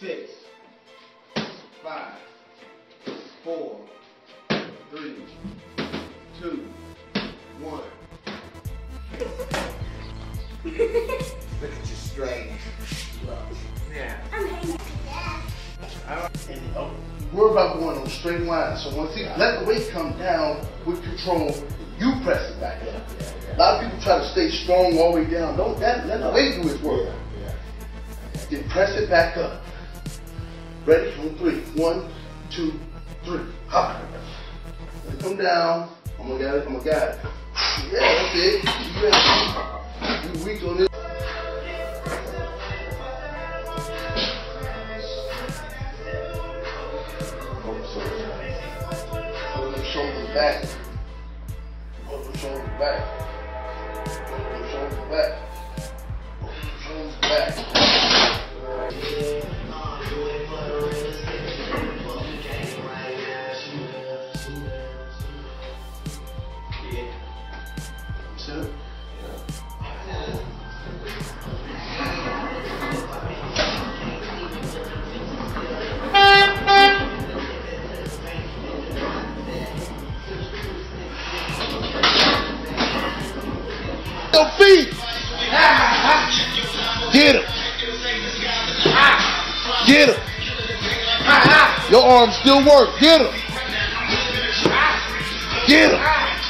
six, five, four, three, two, one. Look at your strength. Yeah. I'm hanging. And uh, we're about going on straight line. So once he let the weight come down with control, you press it back up. A lot of people try to stay strong all the way down. Don't that let the weight do its work. Then press it back up. Ready? On three. One, two, three. Hop. Come down. I'm gonna get it. I'm gonna get it. Yeah, that's it. You weak on this. Back. Pull them shoulders back. Pull them shoulders back. Your feet. Get him. Get him. Your arms still work. Get him. Get him.